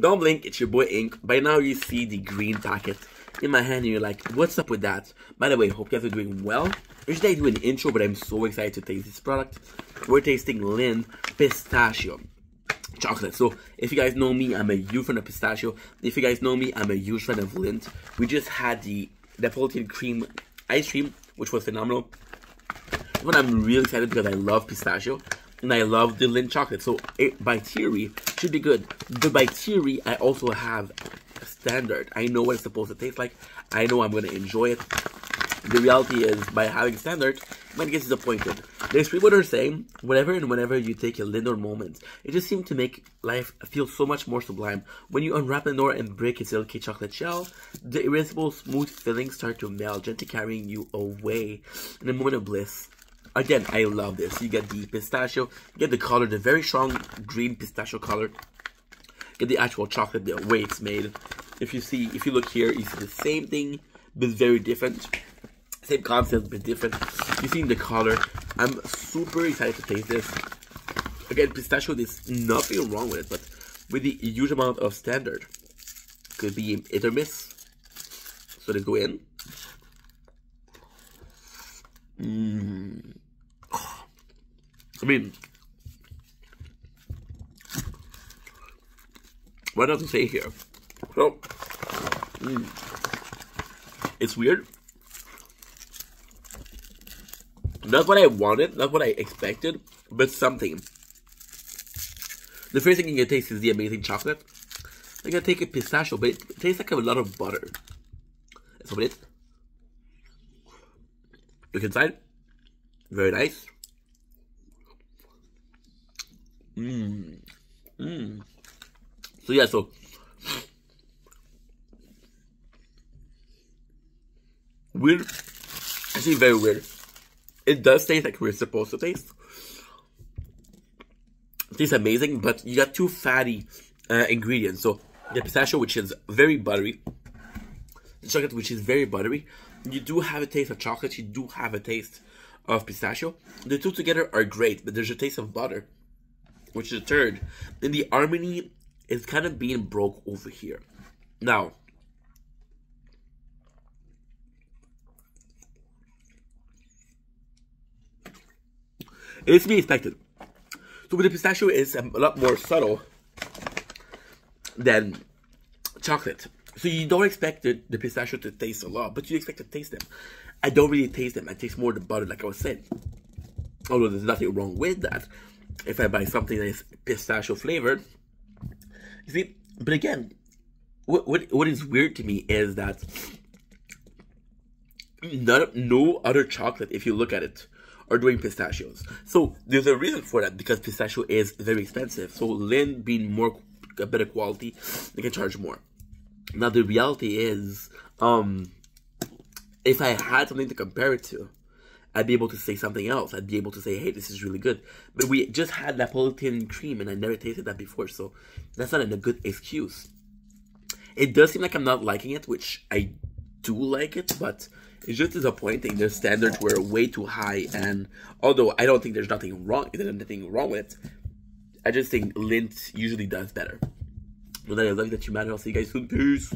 Don't blink, it's your boy Ink. By now you see the green packet in my hand and you're like, what's up with that? By the way, hope you guys are doing well. Usually I do an intro, but I'm so excited to taste this product. We're tasting Lindt Pistachio chocolate. So if you guys know me, I'm a huge fan of pistachio. If you guys know me, I'm a huge fan of Lindt. We just had the Neapolitan cream ice cream, which was phenomenal. But I'm really excited because I love pistachio and I love the Lindt chocolate. So it, by theory, should be good. But by theory, I also have standard. I know what it's supposed to taste like. I know I'm going to enjoy it. The reality is, by having standard, might get disappointed. There's people that are saying, whenever and whenever you take a Lindor moment, it just seems to make life feel so much more sublime. When you unwrap Lindor and break its silky chocolate shell, the irresistible smooth fillings start to melt, gently carrying you away in a moment of bliss. Again, I love this. You get the pistachio, you get the color, the very strong green pistachio color. Get the actual chocolate, the way it's made. If you see, if you look here, you see the same thing, but very different. Same concept, but different. You see the color. I'm super excited to taste this. Again, pistachio, there's nothing wrong with it, but with the huge amount of standard, could be hit or miss. So let's go in. Mm. I mean, what does it say here? So, mm, it's weird. Not what I wanted, not what I expected, but something. The first thing you can taste is the amazing chocolate. I gotta take a pistachio, but it tastes like a lot of butter. That's what it is. Look inside. Very nice. Mmm. Mmm. So yeah, so weird. Actually, very weird. It does taste like we're supposed to taste. It tastes amazing, but you got two fatty uh, ingredients. So the pistachio, which is very buttery, the chocolate, which is very buttery. You do have a taste of chocolate. You do have a taste of pistachio. The two together are great, but there's a taste of butter, which is a third. Then the harmony is kind of being broke over here. Now, it's to be expected. So with the pistachio is a lot more subtle than chocolate. So you don't expect the, the pistachio to taste a lot, but you expect to taste them. I don't really taste them. I taste more the butter, like I was saying. Although there's nothing wrong with that. If I buy something that is pistachio flavored, you see. But again, what what what is weird to me is that none, no other chocolate, if you look at it, are doing pistachios. So there's a reason for that because pistachio is very expensive. So Lindt being more a better quality, they can charge more. Now the reality is, um, if I had something to compare it to, I'd be able to say something else. I'd be able to say, hey, this is really good. But we just had Napolitan cream and I never tasted that before, so that's not a good excuse. It does seem like I'm not liking it, which I do like it, but it's just disappointing. The standards were way too high, and although I don't think there's nothing wrong, there's nothing wrong with it, I just think Lindt usually does better. Well, is love that you matter. I'll see you guys soon. Peace.